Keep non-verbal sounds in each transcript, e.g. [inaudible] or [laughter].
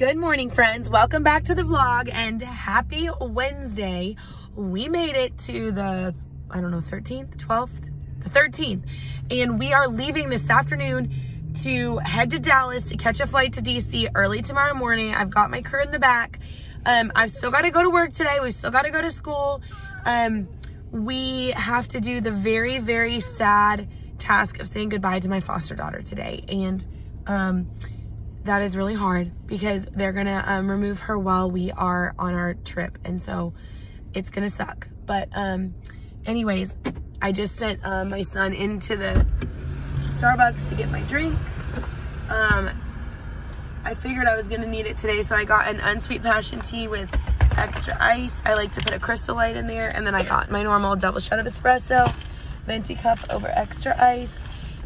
Good morning, friends. Welcome back to the vlog and happy Wednesday. We made it to the, I don't know, 13th, 12th, the 13th. And we are leaving this afternoon to head to Dallas to catch a flight to DC early tomorrow morning. I've got my crew in the back. Um, I've still got to go to work today. We've still got to go to school. Um, we have to do the very, very sad task of saying goodbye to my foster daughter today. And um, that is really hard because they're gonna um, remove her while we are on our trip. And so it's gonna suck. But um, anyways, I just sent uh, my son into the Starbucks to get my drink. Um, I figured I was gonna need it today, so I got an unsweet passion tea with extra ice. I like to put a crystal light in there, and then I got my normal double shot of espresso, venti cup over extra ice,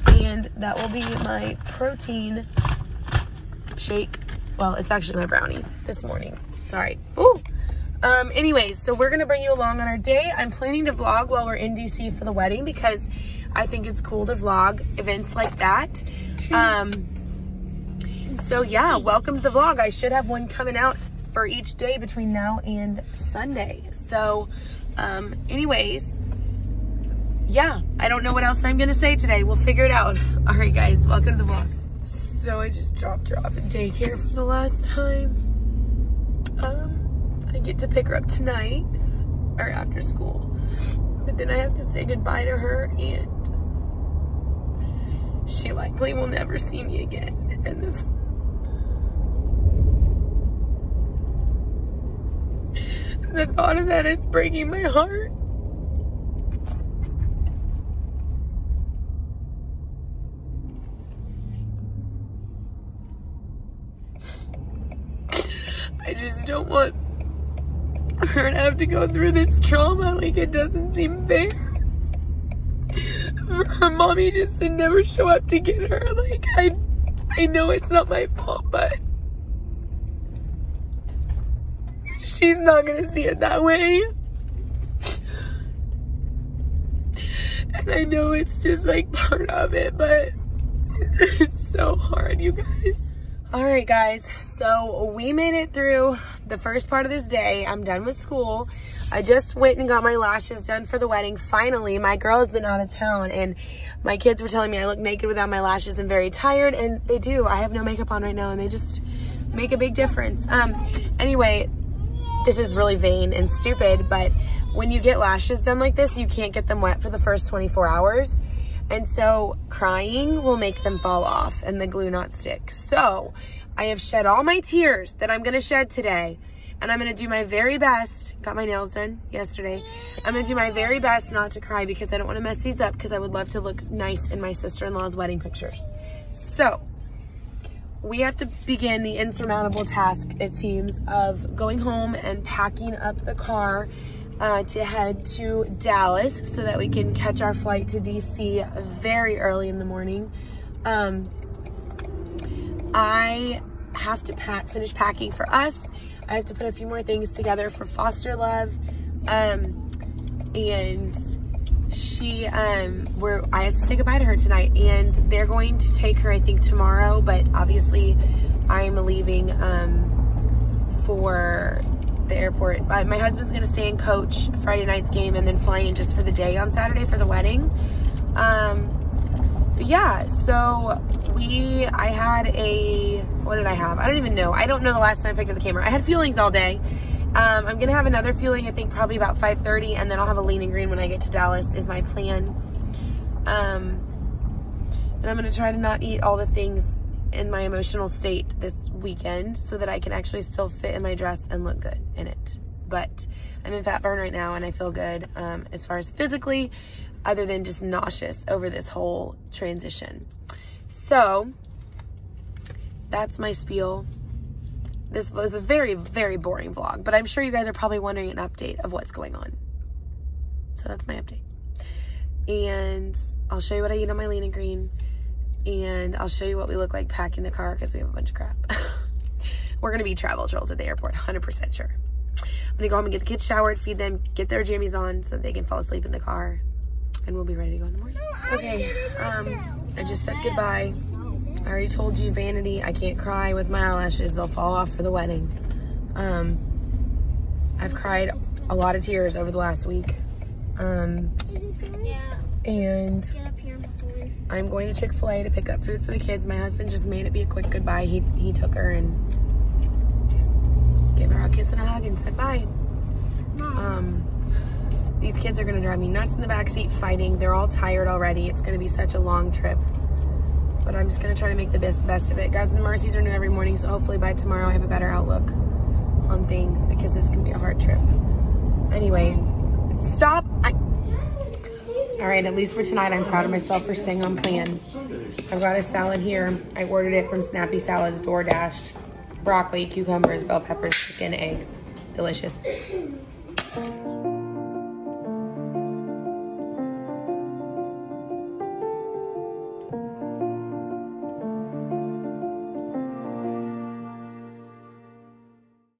and that will be my protein shake. Well, it's actually my brownie this morning. Sorry. Ooh. Um, anyways, so we're gonna bring you along on our day. I'm planning to vlog while we're in DC for the wedding because I think it's cool to vlog events like that. Um, so yeah, welcome to the vlog. I should have one coming out for each day between now and Sunday. So, um, anyways, yeah, I don't know what else I'm gonna say today. We'll figure it out. [laughs] All right, guys, welcome to the vlog. So I just dropped her off at daycare for the last time. Um, I get to pick her up tonight or after school, but then I have to say goodbye to her and she likely will never see me again. And the [laughs] the thought of that is breaking my heart. I just don't want her to have to go through this trauma. Like, it doesn't seem fair. For her mommy just to never show up to get her. Like, I, I know it's not my fault, but she's not gonna see it that way. And I know it's just like part of it, but [laughs] it's so hard, you guys. All right, guys, so we made it through the first part of this day. I'm done with school. I just went and got my lashes done for the wedding. Finally, my girl has been out of town and my kids were telling me I look naked without my lashes and very tired and they do. I have no makeup on right now and they just make a big difference. Um, anyway, this is really vain and stupid, but when you get lashes done like this, you can't get them wet for the first 24 hours. And so crying will make them fall off and the glue not stick. So I have shed all my tears that I'm gonna shed today. And I'm gonna do my very best, got my nails done yesterday. I'm gonna do my very best not to cry because I don't wanna mess these up because I would love to look nice in my sister-in-law's wedding pictures. So we have to begin the insurmountable task, it seems, of going home and packing up the car uh, to head to Dallas so that we can catch our flight to DC very early in the morning. Um, I have to pack, finish packing for us. I have to put a few more things together for Foster Love. Um, and she, um, we're, I have to say goodbye to her tonight and they're going to take her, I think tomorrow, but obviously I'm leaving, um, for the airport. My, my husband's gonna stay and coach Friday night's game and then fly in just for the day on Saturday for the wedding. Um, yeah, so we, I had a, what did I have? I don't even know. I don't know the last time I picked up the camera. I had fuelings all day. Um, I'm gonna have another fueling, I think probably about 5.30 and then I'll have a lean and green when I get to Dallas is my plan. Um, and I'm gonna try to not eat all the things in my emotional state this weekend so that I can actually still fit in my dress and look good in it. But I'm in fat burn right now and I feel good um, as far as physically, other than just nauseous over this whole transition. So that's my spiel. This was a very, very boring vlog, but I'm sure you guys are probably wondering an update of what's going on. So that's my update. And I'll show you what I eat on my lean and green and I'll show you what we look like packing the car because we have a bunch of crap. [laughs] We're gonna be travel trolls at the airport, 100% sure. I'm gonna go home and get the kids showered, feed them, get their jammies on so that they can fall asleep in the car, and we'll be ready to go in the morning. Okay, um, I just said goodbye. I already told you, vanity. I can't cry with my eyelashes; they'll fall off for the wedding. Um, I've cried a lot of tears over the last week. Um, Yeah. and Get up here, Macaulay. I'm going to Chick Fil A to pick up food for the kids. My husband just made it be a quick goodbye. He he took her and just gave her a kiss and a hug and said bye. Um, these kids are gonna drive me nuts in the backseat fighting. They're all tired already. It's gonna be such a long trip. But I'm just gonna try to make the best best of it. God's mercies are new every morning, so hopefully by tomorrow I have a better outlook on things because this can be a hard trip. Anyway, stop. I, all right, at least for tonight, I'm proud of myself for staying on plan. I've got a salad here. I ordered it from Snappy Salads, DoorDashed. Broccoli, cucumbers, bell peppers, chicken, eggs. Delicious.